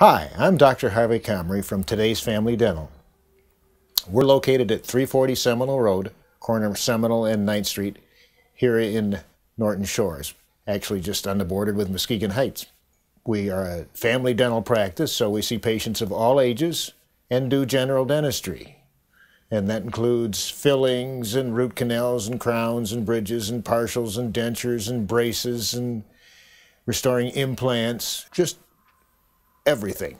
Hi, I'm Dr. Harvie Comrie from Today's Family Dental. We're located at 340 Seminole Road, corner of Seminole and 9th Street, here in Norton Shores, actually just on the border with Muskegon Heights. We are a family dental practice, so we see patients of all ages and do general dentistry. And that includes fillings and root canals and crowns and bridges and partials and dentures and braces and restoring implants, just everything.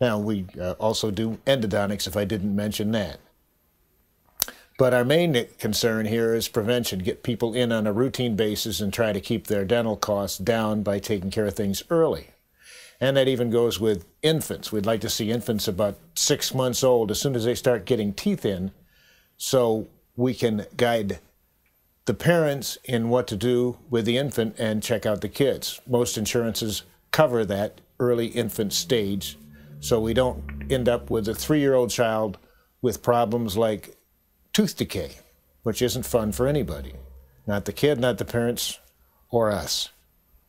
Now, we uh, also do endodontics if I didn't mention that. But our main concern here is prevention. Get people in on a routine basis and try to keep their dental costs down by taking care of things early. And that even goes with infants. We'd like to see infants about six months old as soon as they start getting teeth in so we can guide the parents in what to do with the infant and check out the kids. Most insurances cover that early infant stage so we don't end up with a three-year-old child with problems like tooth decay, which isn't fun for anybody. Not the kid, not the parents, or us.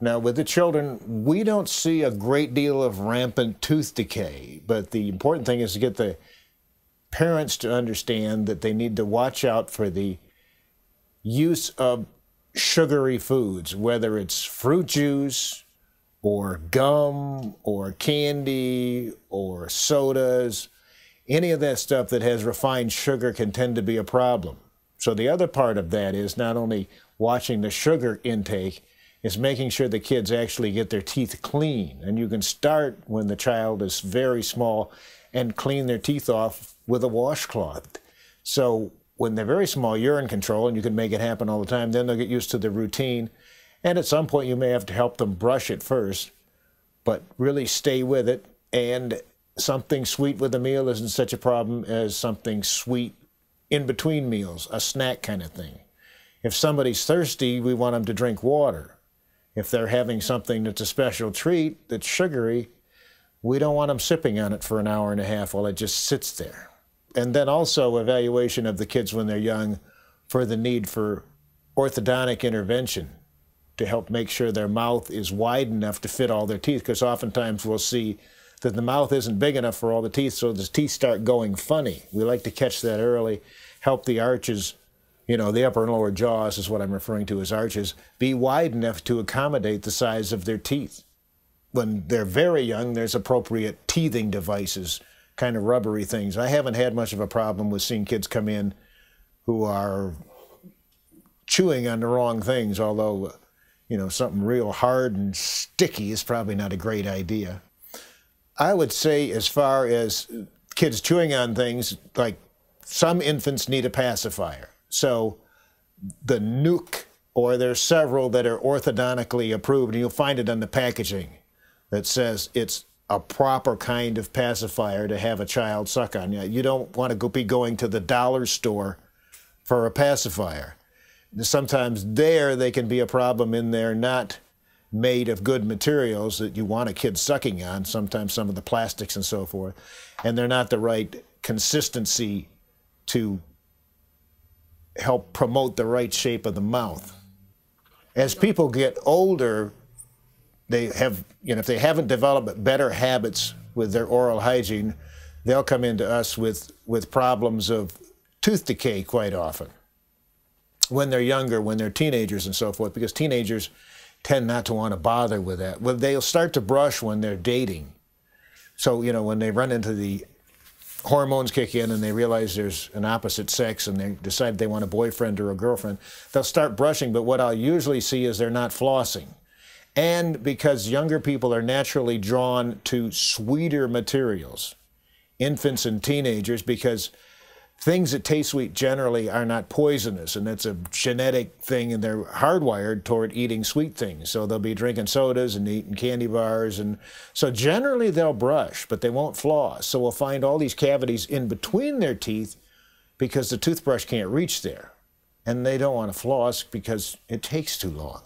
Now, with the children, we don't see a great deal of rampant tooth decay, but the important thing is to get the parents to understand that they need to watch out for the use of sugary foods, whether it's fruit juice or gum or candy or sodas any of that stuff that has refined sugar can tend to be a problem. So the other part of that is not only watching the sugar intake, is making sure the kids actually get their teeth clean. And you can start when the child is very small and clean their teeth off with a washcloth. So when they're very small, you're in control and you can make it happen all the time. Then they'll get used to the routine. And at some point, you may have to help them brush it first, but really stay with it and something sweet with a meal isn't such a problem as something sweet in between meals, a snack kind of thing. If somebody's thirsty, we want them to drink water. If they're having something that's a special treat that's sugary, we don't want them sipping on it for an hour and a half while it just sits there. And then also evaluation of the kids when they're young for the need for orthodontic intervention to help make sure their mouth is wide enough to fit all their teeth because oftentimes we'll see that the mouth isn't big enough for all the teeth, so the teeth start going funny. We like to catch that early, help the arches, you know, the upper and lower jaws is what I'm referring to as arches, be wide enough to accommodate the size of their teeth. When they're very young, there's appropriate teething devices, kind of rubbery things. I haven't had much of a problem with seeing kids come in who are chewing on the wrong things, although, you know, something real hard and sticky is probably not a great idea. I would say, as far as kids chewing on things, like some infants need a pacifier. So the NUK, or there's several that are orthodontically approved, and you'll find it on the packaging that says it's a proper kind of pacifier to have a child suck on. You, don't want to go, be going to the dollar store for a pacifier. Sometimes there they can be a problem in there not made of good materials that you want a kid sucking on, sometimes some of the plastics and so forth, and they're not the right consistency to help promote the right shape of the mouth. As people get older, they have, you know, if they haven't developed better habits with their oral hygiene, they'll come into us with, with problems of tooth decay quite often when they're younger, when they're teenagers and so forth, because teenagers tend not to want to bother with that. Well, they'll start to brush when they're dating. So, you know, when they run into the hormones kick in and they realize there's an opposite sex and they decide they want a boyfriend or a girlfriend, they'll start brushing. But what I'll usually see is they're not flossing. And because younger people are naturally drawn to sweeter materials, infants and teenagers, because things that taste sweet generally are not poisonous, and that's a genetic thing, and they're hardwired toward eating sweet things. So they'll be drinking sodas and eating candy bars, and so generally they'll brush, but they won't floss. So we'll find all these cavities in between their teeth because the toothbrush can't reach there, and they don't want to floss because it takes too long.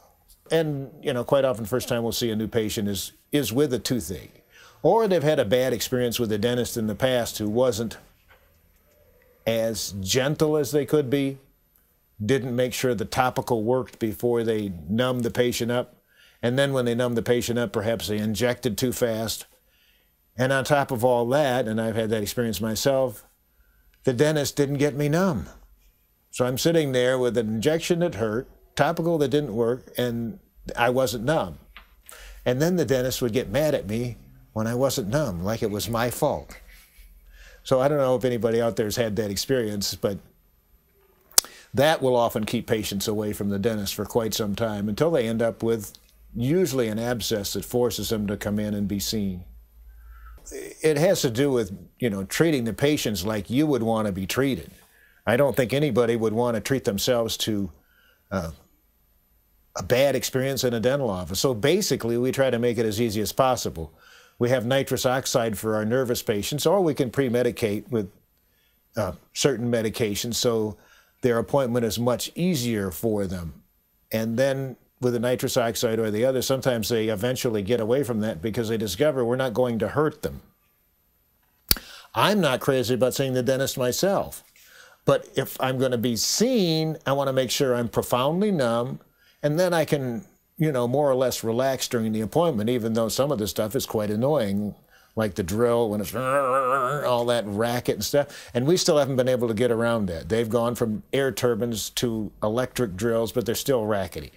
And you know, quite often, first time we'll see a new patient is is with a toothache, or they've had a bad experience with a dentist in the past who wasn't as gentle as they could be, didn't make sure the topical worked before they numbed the patient up. And then when they numbed the patient up, perhaps they injected too fast. And on top of all that, and I've had that experience myself, the dentist didn't get me numb. So I'm sitting there with an injection that hurt, topical that didn't work, and I wasn't numb. And then the dentist would get mad at me when I wasn't numb, like it was my fault. So I don't know if anybody out there has had that experience, but that will often keep patients away from the dentist for quite some time until they end up with usually an abscess that forces them to come in and be seen. It has to do with, you know, treating the patients like you would want to be treated. I don't think anybody would want to treat themselves to uh, a bad experience in a dental office. So basically, we try to make it as easy as possible. We have nitrous oxide for our nervous patients, or we can pre-medicate with uh, certain medications so their appointment is much easier for them. And then with the nitrous oxide or the other, sometimes they eventually get away from that because they discover we're not going to hurt them. I'm not crazy about seeing the dentist myself. But if I'm going to be seen, I want to make sure I'm profoundly numb, and then I can, you know, more or less relaxed during the appointment, even though some of the stuff is quite annoying, like the drill when it's all that racket and stuff. And we still haven't been able to get around that. They've gone from air turbines to electric drills, but they're still rackety.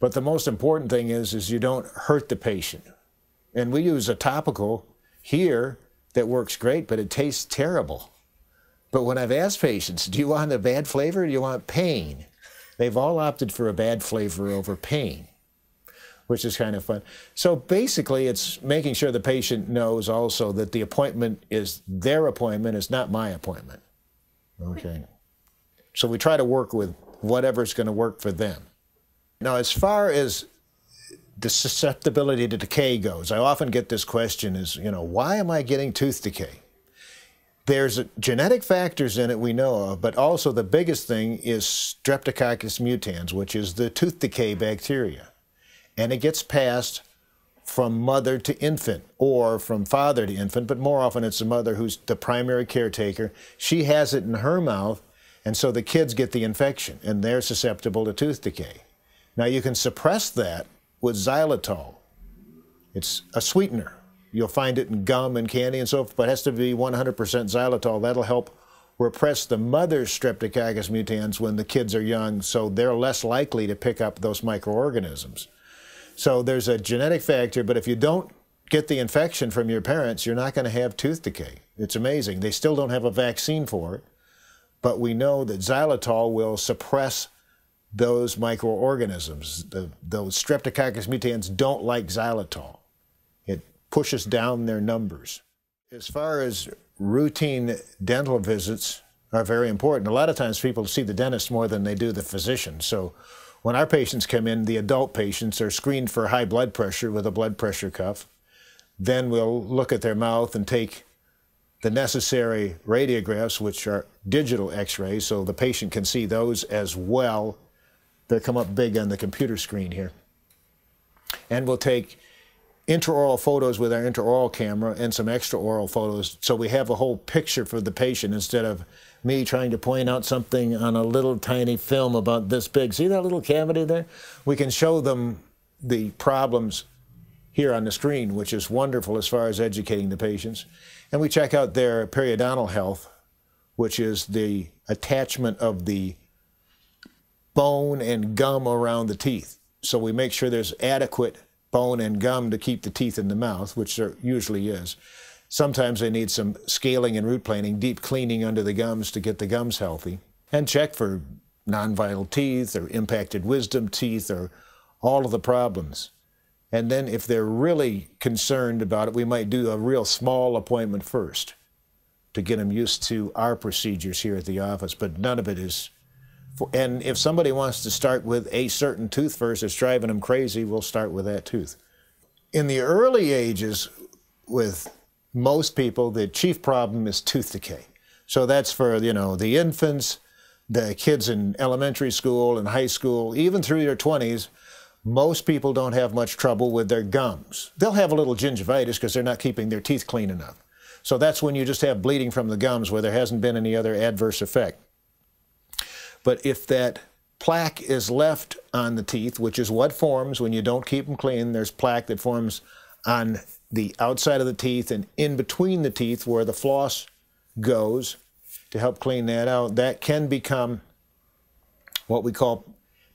But the most important thing is, is you don't hurt the patient. And we use a topical here that works great, but it tastes terrible. But when I've asked patients, do you want a bad flavor or do you want pain? They've all opted for a bad flavor over pain, which is kind of fun. So basically, it's making sure the patient knows also that the appointment is their appointment, is not my appointment. Okay. So we try to work with whatever's going to work for them. Now, as far as the susceptibility to decay goes, I often get this question is, you know, why am I getting tooth decay? There's genetic factors in it we know of, but also the biggest thing is Streptococcus mutans, which is the tooth decay bacteria. And it gets passed from mother to infant or from father to infant, but more often it's the mother who's the primary caretaker. She has it in her mouth, and so the kids get the infection, and they're susceptible to tooth decay. Now you can suppress that with xylitol. It's a sweetener. You'll find it in gum and candy and so forth, but it has to be 100% xylitol. That'll help repress the mother's streptococcus mutans when the kids are young, so they're less likely to pick up those microorganisms. So there's a genetic factor, but if you don't get the infection from your parents, you're not going to have tooth decay. It's amazing. They still don't have a vaccine for it, but we know that xylitol will suppress those microorganisms. The, those Streptococcus mutans don't like xylitol. It pushes down their numbers. As far as routine dental visits are very important. A lot of times people see the dentist more than they do the physician. So when our patients come in, the adult patients are screened for high blood pressure with a blood pressure cuff. Then we'll look at their mouth and take the necessary radiographs, which are digital x-rays, so the patient can see those as well they come up big on the computer screen here. And we'll take intraoral photos with our intraoral camera and some extraoral photos so we have a whole picture for the patient instead of me trying to point out something on a little tiny film about this big. See that little cavity there? We can show them the problems here on the screen, which is wonderful as far as educating the patients. And we check out their periodontal health, which is the attachment of the bone and gum around the teeth. So we make sure there's adequate bone and gum to keep the teeth in the mouth, which there usually is. Sometimes they need some scaling and root planing, deep cleaning under the gums to get the gums healthy. And check for non-vital teeth or impacted wisdom teeth or all of the problems. And then if they're really concerned about it, we might do a real small appointment first to get them used to our procedures here at the office, but none of it is and if somebody wants to start with a certain tooth first that's driving them crazy, we'll start with that tooth. In the early ages, with most people, the chief problem is tooth decay. So that's for, you know, the infants, the kids in elementary school and high school, even through their 20s, most people don't have much trouble with their gums. They'll have a little gingivitis because they're not keeping their teeth clean enough. So that's when you just have bleeding from the gums where there hasn't been any other adverse effect. But if that plaque is left on the teeth, which is what forms when you don't keep them clean, there's plaque that forms on the outside of the teeth and in between the teeth where the floss goes to help clean that out, that can become what we call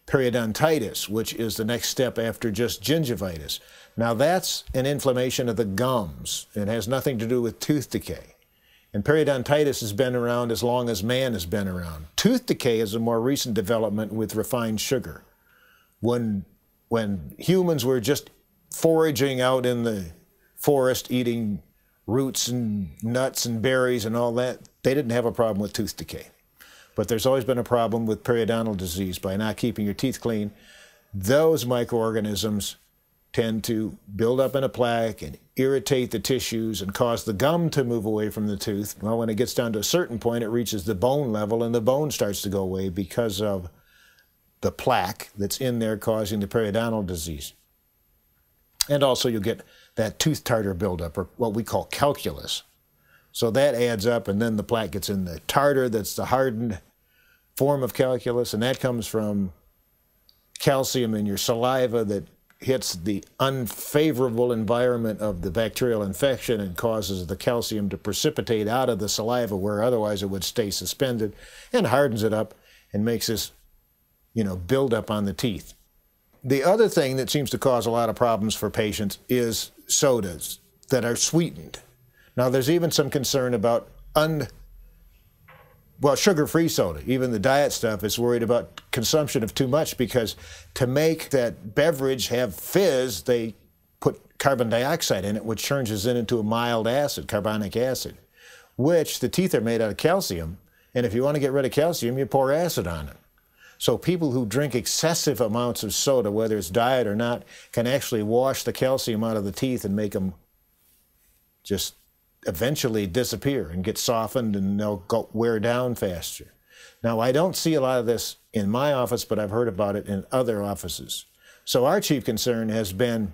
periodontitis, which is the next step after just gingivitis. Now, that's an inflammation of the gums. It has nothing to do with tooth decay. And periodontitis has been around as long as man has been around. Tooth decay is a more recent development with refined sugar. When, when humans were just foraging out in the forest eating roots and nuts and berries and all that, they didn't have a problem with tooth decay. But there's always been a problem with periodontal disease by not keeping your teeth clean. Those microorganisms tend to build up in a plaque and irritate the tissues and cause the gum to move away from the tooth. Well, when it gets down to a certain point, it reaches the bone level and the bone starts to go away because of the plaque that's in there causing the periodontal disease. And also you'll get that tooth tartar buildup, or what we call calculus. So that adds up, and then the plaque gets in the tartar, that's the hardened form of calculus, and that comes from calcium in your saliva that hits the unfavorable environment of the bacterial infection and causes the calcium to precipitate out of the saliva where otherwise it would stay suspended and hardens it up and makes this, you know, build up on the teeth. The other thing that seems to cause a lot of problems for patients is sodas that are sweetened. Now, there's even some concern about un well, sugar-free soda, even the diet stuff is worried about consumption of too much because to make that beverage have fizz, they put carbon dioxide in it, which turns it into a mild acid, carbonic acid, which the teeth are made out of calcium. And if you want to get rid of calcium, you pour acid on it. So people who drink excessive amounts of soda, whether it's diet or not, can actually wash the calcium out of the teeth and make them just eventually disappear and get softened and they'll go, wear down faster. Now, I don't see a lot of this in my office, but I've heard about it in other offices. So our chief concern has been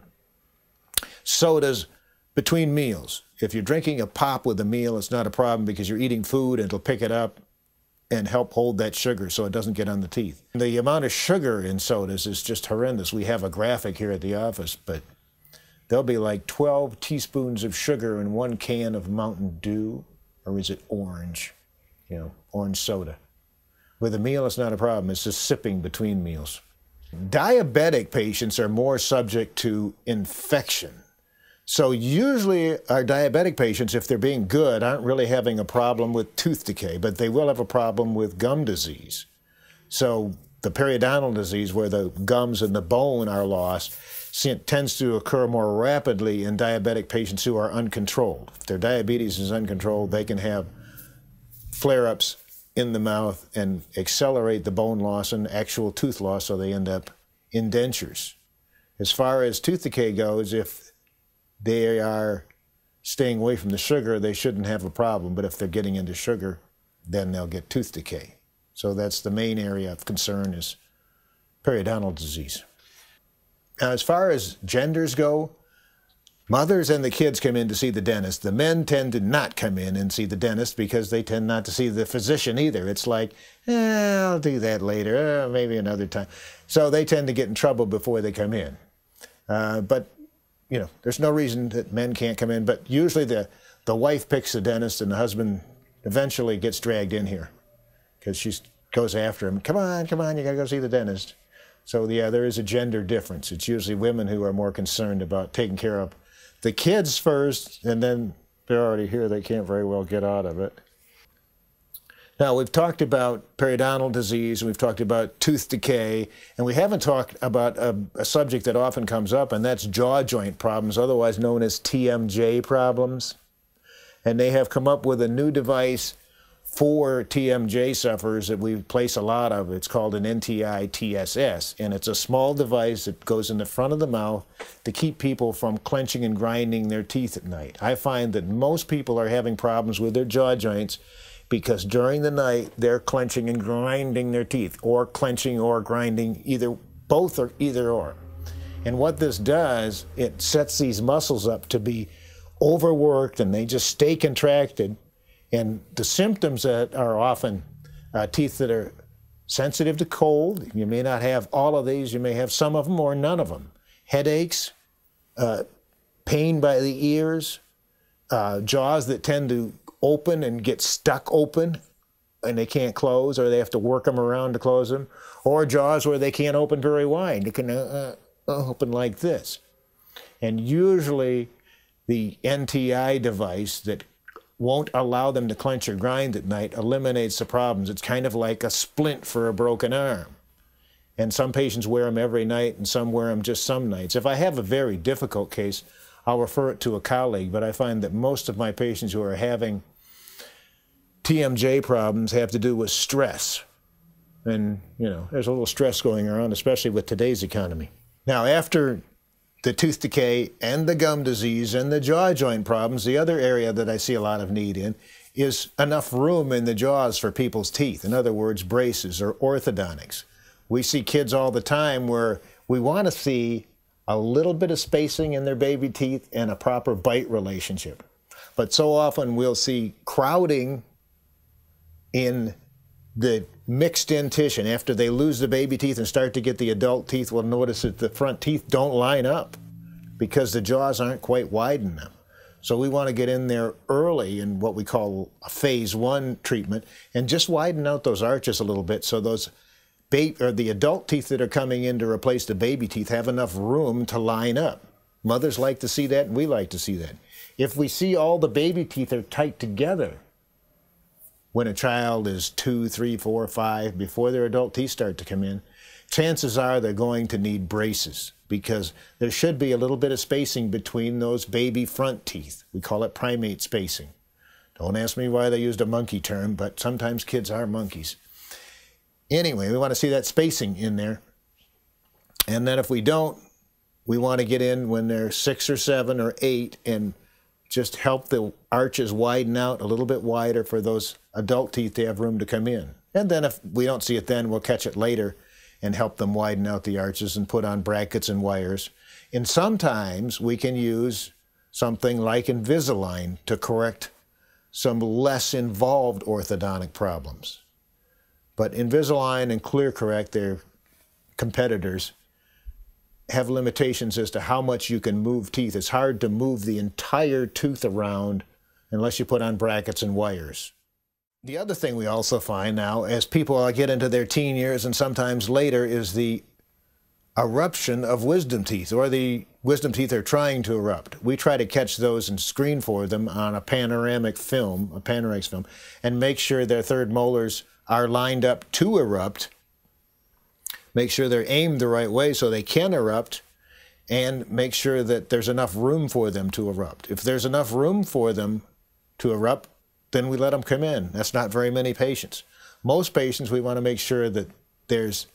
sodas between meals. If you're drinking a pop with a meal, it's not a problem because you're eating food and it'll pick it up and help hold that sugar so it doesn't get on the teeth. The amount of sugar in sodas is just horrendous. We have a graphic here at the office, but there'll be like 12 teaspoons of sugar in one can of Mountain Dew, or is it orange? You know, orange soda. With a meal, it's not a problem. It's just sipping between meals. Diabetic patients are more subject to infection. So usually our diabetic patients, if they're being good, aren't really having a problem with tooth decay, but they will have a problem with gum disease. So the periodontal disease, where the gums and the bone are lost, tends to occur more rapidly in diabetic patients who are uncontrolled. If their diabetes is uncontrolled, they can have flare-ups in the mouth and accelerate the bone loss and actual tooth loss, so they end up in dentures. As far as tooth decay goes, if they are staying away from the sugar, they shouldn't have a problem. But if they're getting into sugar, then they'll get tooth decay. So that's the main area of concern is periodontal disease. Now, as far as genders go, mothers and the kids come in to see the dentist. The men tend to not come in and see the dentist because they tend not to see the physician either. It's like, eh, I'll do that later, uh, maybe another time. So they tend to get in trouble before they come in. Uh, but, you know, there's no reason that men can't come in. But usually the, the wife picks the dentist and the husband eventually gets dragged in here because she goes after him. Come on, come on, you got to go see the dentist. So yeah, there is a gender difference. It's usually women who are more concerned about taking care of the kids first, and then they're already here. They can't very well get out of it. Now, we've talked about periodontal disease, and we've talked about tooth decay, and we haven't talked about a, a, subject that often comes up, and that's jaw joint problems, otherwise known as TMJ problems. And they have come up with a new device for TMJ sufferers that we place a lot of. It's called an NTI TSS, and it's a small device that goes in the front of the mouth to keep people from clenching and grinding their teeth at night. I find that most people are having problems with their jaw joints because during the night they're clenching and grinding their teeth, or clenching or grinding, either both or either or. And what this does, it sets these muscles up to be overworked and they just stay contracted and the symptoms that are often uh, teeth that are sensitive to cold, you may not have all of these, you may have some of them or none of them. Headaches, uh, pain by the ears, uh, jaws that tend to open and get stuck open and they can't close or they have to work them around to close them, or jaws where they can't open very wide. They can uh, uh, open like this. And usually the NTI device that won't allow them to clench or grind at night eliminates the problems. It's kind of like a splint for a broken arm. And some patients wear them every night and some wear them just some nights. If I have a very difficult case, I'll refer it to a colleague, but I find that most of my patients who are having TMJ problems have to do with stress. And, you know, there's a little stress going around, especially with today's economy. Now, after the tooth decay and the gum disease and the jaw joint problems, the other area that I see a lot of need in is enough room in the jaws for people's teeth. In other words, braces or orthodontics. We see kids all the time where we want to see a little bit of spacing in their baby teeth and a proper bite relationship. But so often we'll see crowding in the mixed dentition after they lose the baby teeth and start to get the adult teeth will notice that the front teeth don't line up because the jaws aren't quite wide enough. So we want to get in there early in what we call a phase one treatment and just widen out those arches a little bit so those baby or the adult teeth that are coming in to replace the baby teeth have enough room to line up. Mothers like to see that and we like to see that. If we see all the baby teeth are tight together, when a child is two, three, four, five, before their adult teeth start to come in, chances are they're going to need braces because there should be a little bit of spacing between those baby front teeth. We call it primate spacing. Don't ask me why they used a monkey term, but sometimes kids are monkeys. Anyway, we want to see that spacing in there. And then if we don't, we want to get in when they're six or seven or eight and just help the arches widen out a little bit wider for those adult teeth to have room to come in. And then if we don't see it then, we'll catch it later and help them widen out the arches and put on brackets and wires. And sometimes we can use something like Invisalign to correct some less involved orthodontic problems. But Invisalign and ClearCorrect, their competitors, have limitations as to how much you can move teeth. It's hard to move the entire tooth around unless you put on brackets and wires. The other thing we also find now, as people get into their teen years and sometimes later, is the eruption of wisdom teeth, or the wisdom teeth are trying to erupt. We try to catch those and screen for them on a panoramic film, a Panorex film, and make sure their third molars are lined up to erupt make sure they're aimed the right way so they can erupt, and make sure that there's enough room for them to erupt. If there's enough room for them to erupt, then we let them come in. That's not very many patients. Most patients, we want to make sure that there's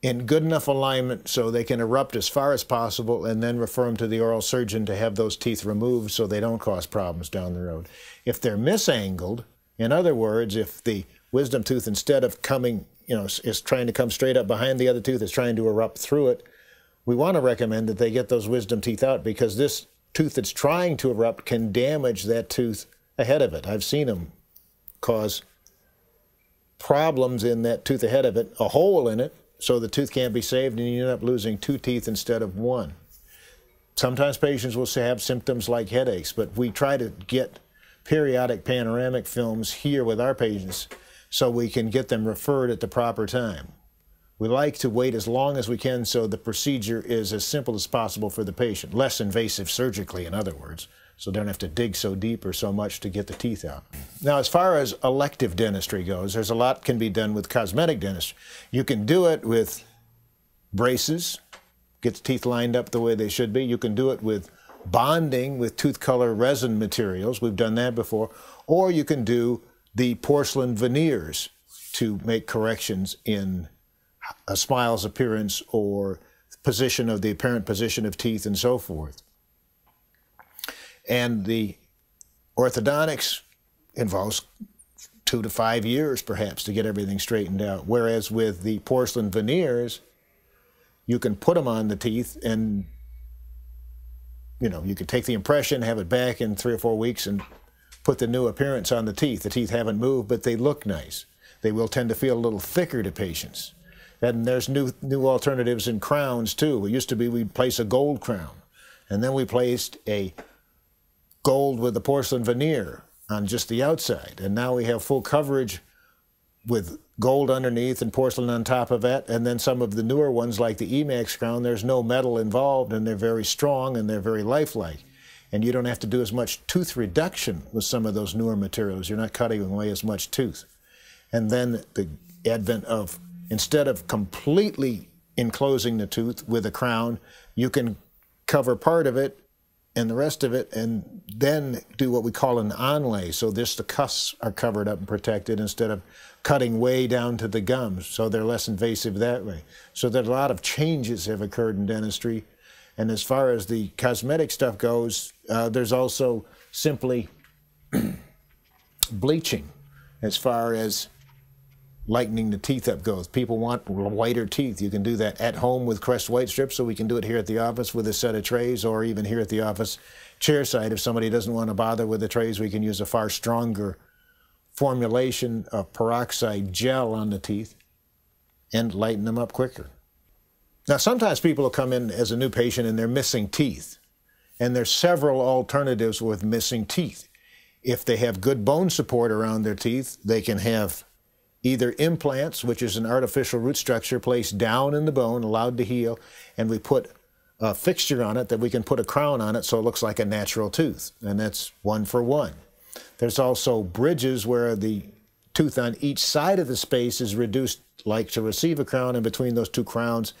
in good enough alignment so they can erupt as far as possible and then refer them to the oral surgeon to have those teeth removed so they don't cause problems down the road. If they're misangled, in other words, if the wisdom tooth, instead of coming you know, is trying to come straight up behind the other tooth, is trying to erupt through it, we want to recommend that they get those wisdom teeth out because this tooth that's trying to erupt can damage that tooth ahead of it. I've seen them cause problems in that tooth ahead of it, a hole in it, so the tooth can't be saved, and you end up losing two teeth instead of one. Sometimes patients will have symptoms like headaches, but we try to get periodic panoramic films here with our patients so we can get them referred at the proper time. We like to wait as long as we can so the procedure is as simple as possible for the patient, less invasive surgically, in other words, so don't have to dig so deep or so much to get the teeth out. Now, as far as elective dentistry goes, there's a lot can be done with cosmetic dentistry. You can do it with braces, get the teeth lined up the way they should be. You can do it with bonding with tooth color resin materials. We've done that before. Or you can do the porcelain veneers to make corrections in a smile's appearance or position of the apparent position of teeth and so forth. And the orthodontics involves two to five years perhaps to get everything straightened out. Whereas with the porcelain veneers, you can put them on the teeth and you know, you could take the impression, have it back in three or four weeks and put the new appearance on the teeth. The teeth haven't moved, but they look nice. They will tend to feel a little thicker to patients. And there's new, new alternatives in crowns too. It used to be we'd place a gold crown. And then we placed a gold with a porcelain veneer on just the outside. And now we have full coverage with gold underneath and porcelain on top of it. And then some of the newer ones like the Emax crown, there's no metal involved and they're very strong and they're very lifelike. And you don't have to do as much tooth reduction with some of those newer materials. You're not cutting away as much tooth. And then the advent of, instead of completely enclosing the tooth with a crown, you can cover part of it and the rest of it, and then do what we call an onlay. So this the cusps are covered up and protected instead of cutting way down to the gums. So they're less invasive that way. So that a lot of changes have occurred in dentistry. And as far as the cosmetic stuff goes, uh, there's also simply bleaching as far as lightening the teeth up goes. People want whiter teeth. You can do that at home with Crest White Strips, so we can do it here at the office with a set of trays, or even here at the office chair side. If somebody doesn't want to bother with the trays, we can use a far stronger formulation of peroxide gel on the teeth and lighten them up quicker. Now, sometimes people will come in as a new patient and they're missing teeth. And there's several alternatives with missing teeth. If they have good bone support around their teeth, they can have either implants, which is an artificial root structure placed down in the bone, allowed to heal, and we put a fixture on it that we can put a crown on it so it looks like a natural tooth, and that's one for one. There's also bridges where the tooth on each side of the space is reduced like to receive a crown, and between those two crowns,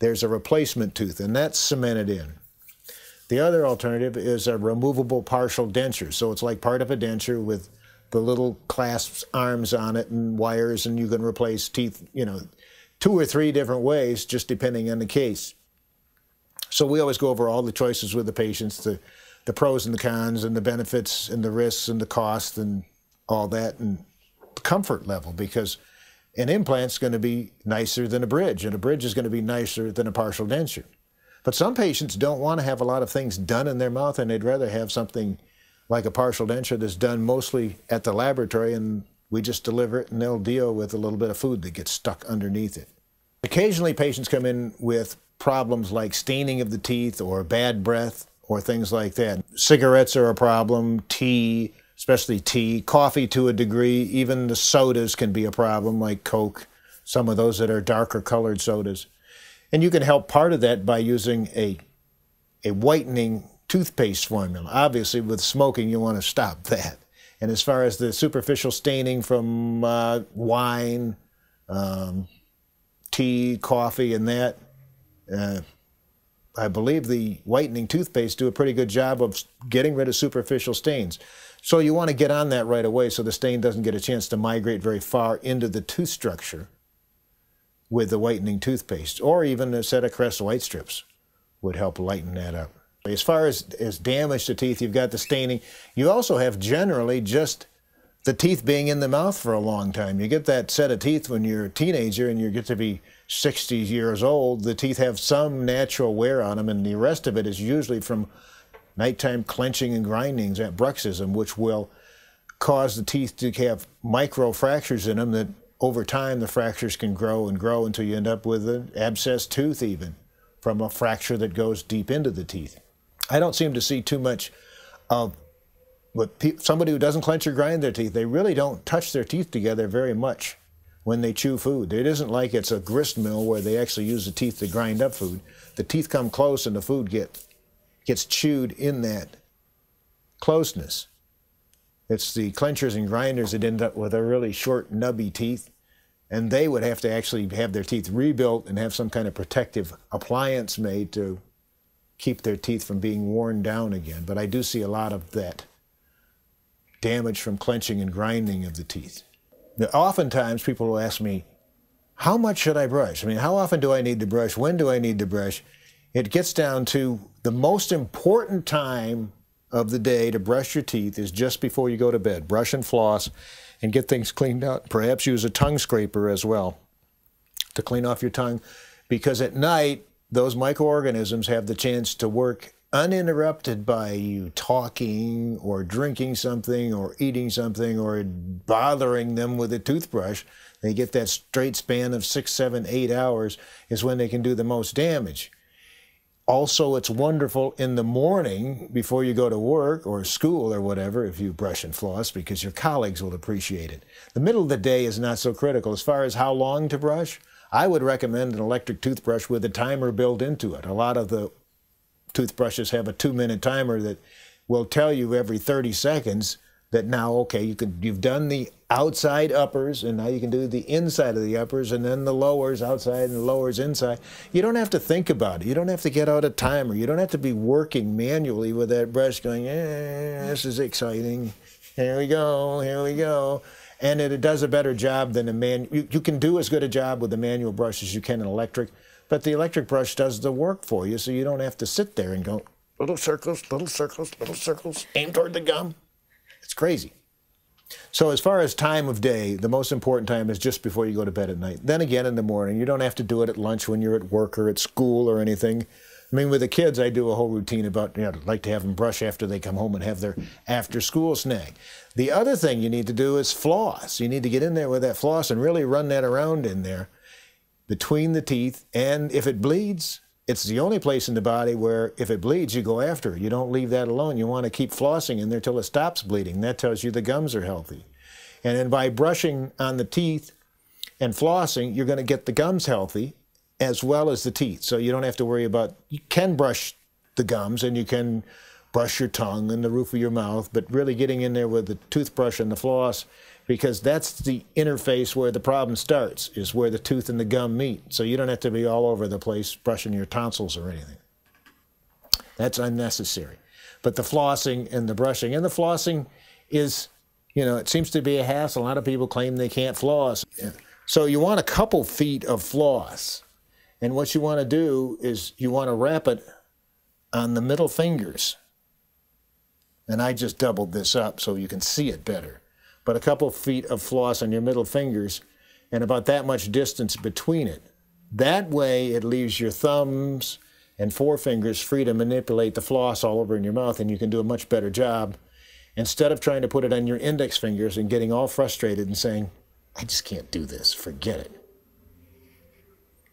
there's a replacement tooth, and that's cemented in. The other alternative is a removable partial denture. So it's like part of a denture with the little clasps arms on it and wires, and you can replace teeth, you know, two or three different ways, just depending on the case. So we always go over all the choices with the patients, the, the pros and the cons, and the benefits and the risks and the cost and all that, and comfort level, because an implant's going to be nicer than a bridge, and a bridge is going to be nicer than a partial denture. But some patients don't want to have a lot of things done in their mouth, and they'd rather have something like a partial denture that's done mostly at the laboratory and we just deliver it and they'll deal with a little bit of food that gets stuck underneath it. Occasionally patients come in with problems like staining of the teeth or bad breath or things like that. Cigarettes are a problem, tea, especially tea, coffee to a degree, even the sodas can be a problem like Coke, some of those that are darker colored sodas. And you can help part of that by using a, a whitening toothpaste formula. Obviously, with smoking, you want to stop that. And as far as the superficial staining from uh, wine, um, tea, coffee, and that, uh, I believe the whitening toothpaste do a pretty good job of getting rid of superficial stains. So you want to get on that right away so the stain doesn't get a chance to migrate very far into the tooth structure with the whitening toothpaste. Or even a set of Crest white strips would help lighten that up. As far as, as damage to teeth, you've got the staining. You also have generally just the teeth being in the mouth for a long time. You get that set of teeth when you're a teenager and you get to be 60 years old. The teeth have some natural wear on them, and the rest of it is usually from nighttime clenching and grindings at bruxism, which will cause the teeth to have micro fractures in them that over time the fractures can grow and grow until you end up with an abscessed tooth even from a fracture that goes deep into the teeth. I don't seem to see too much of somebody who doesn't clench or grind their teeth, they really don't touch their teeth together very much when they chew food. It isn't like it's a grist mill where they actually use the teeth to grind up food. The teeth come close and the food get, gets chewed in that closeness. It's the clenchers and grinders that end up with a really short, nubby teeth, and they would have to actually have their teeth rebuilt and have some kind of protective appliance made to keep their teeth from being worn down again. But I do see a lot of that damage from clenching and grinding of the teeth. Now, oftentimes people will ask me, how much should I brush? I mean, how often do I need to brush? When do I need to brush? It gets down to the most important time of the day to brush your teeth is just before you go to bed. Brush and floss and get things cleaned out. Perhaps use a tongue scraper as well to clean off your tongue because at night those microorganisms have the chance to work uninterrupted by you talking or drinking something or eating something or bothering them with a toothbrush. They get that straight span of six, seven, eight hours is when they can do the most damage. Also, it's wonderful in the morning before you go to work or school or whatever if you brush and floss because your colleagues will appreciate it. The middle of the day is not so critical. As far as how long to brush, I would recommend an electric toothbrush with a timer built into it. A lot of the toothbrushes have a two minute timer that will tell you every 30 seconds that now, okay, you could, you've done the outside uppers and now you can do the inside of the uppers and then the lowers outside and the lowers inside. You don't have to think about it. You don't have to get out a timer. You don't have to be working manually with that brush going, eh, this is exciting. Here we go, here we go. And it, it does a better job than a man. You, you can do as good a job with a manual brush as you can an electric, but the electric brush does the work for you so you don't have to sit there and go, little circles, little circles, little circles, aim toward the gum. It's crazy. So as far as time of day, the most important time is just before you go to bed at night. Then again in the morning. You don't have to do it at lunch when you're at work or at school or anything. I mean, with the kids, I do a whole routine about, you know, I'd like to have them brush after they come home and have their after school snack. The other thing you need to do is floss. You need to get in there with that floss and really run that around in there between the teeth. And if it bleeds, it's the only place in the body where if it bleeds, you go after it. You don't leave that alone. You want to keep flossing in there till it stops bleeding. That tells you the gums are healthy. And then by brushing on the teeth and flossing, you're going to get the gums healthy as well as the teeth. So you don't have to worry about, you can brush the gums and you can brush your tongue and the roof of your mouth, but really getting in there with the toothbrush and the floss because that's the interface where the problem starts, is where the tooth and the gum meet. So you don't have to be all over the place brushing your tonsils or anything. That's unnecessary. But the flossing and the brushing, and the flossing is, you know, it seems to be a hassle. A lot of people claim they can't floss. So you want a couple feet of floss. And what you want to do is you want to wrap it on the middle fingers. And I just doubled this up so you can see it better but a couple feet of floss on your middle fingers and about that much distance between it. That way, it leaves your thumbs and forefingers free to manipulate the floss all over in your mouth, and you can do a much better job instead of trying to put it on your index fingers and getting all frustrated and saying, I just can't do this, forget it.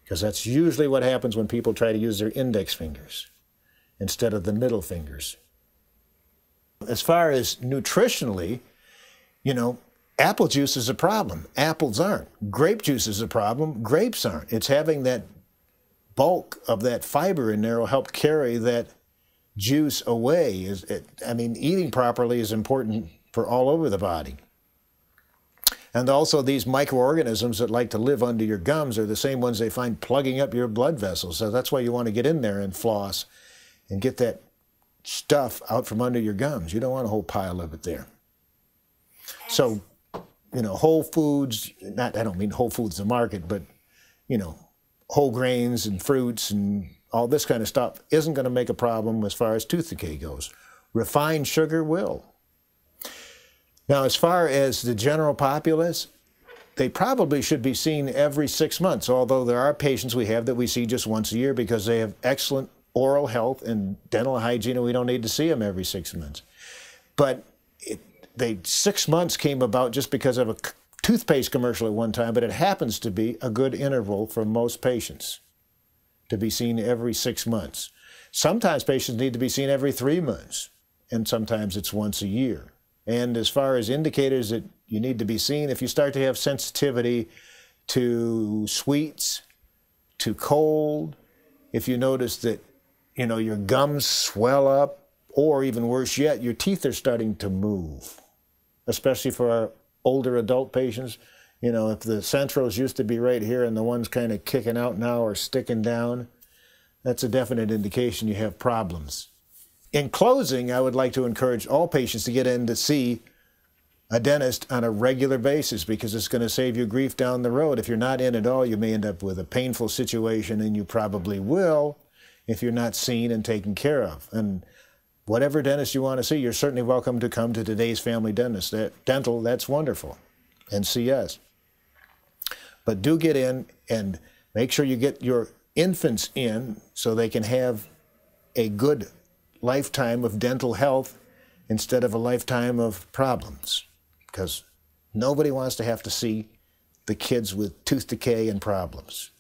Because that's usually what happens when people try to use their index fingers instead of the middle fingers. As far as nutritionally, you know, apple juice is a problem. Apples aren't. Grape juice is a problem. Grapes aren't. It's having that bulk of that fiber in there will help carry that juice away. Is it, I mean, eating properly is important for all over the body. And also these microorganisms that like to live under your gums are the same ones they find plugging up your blood vessels. So that's why you want to get in there and floss and get that stuff out from under your gums. You don't want a whole pile of it there. So, you know, Whole Foods, not, I don't mean Whole Foods, the market, but, you know, whole grains and fruits and all this kind of stuff isn't going to make a problem as far as tooth decay goes. Refined sugar will. Now, as far as the general populace, they probably should be seen every six months, although there are patients we have that we see just once a year because they have excellent oral health and dental hygiene, and we don't need to see them every six months. But it, they six months came about just because of a toothpaste commercial at one time, but it happens to be a good interval for most patients to be seen every six months. Sometimes patients need to be seen every three months, and sometimes it's once a year. And as far as indicators that you need to be seen, if you start to have sensitivity to sweets, to cold, if you notice that you know your gums swell up, or even worse yet, your teeth are starting to move especially for our older adult patients. You know, if the centrals used to be right here and the ones kind of kicking out now are sticking down, that's a definite indication you have problems. In closing, I would like to encourage all patients to get in to see a dentist on a regular basis because it's going to save you grief down the road. If you're not in at all, you may end up with a painful situation, and you probably will if you're not seen and taken care of. And whatever dentist you want to see, you're certainly welcome to come to today's family dentist. That, dental, that's wonderful, and see us. But do get in and make sure you get your infants in so they can have a good lifetime of dental health instead of a lifetime of problems. Because nobody wants to have to see the kids with tooth decay and problems.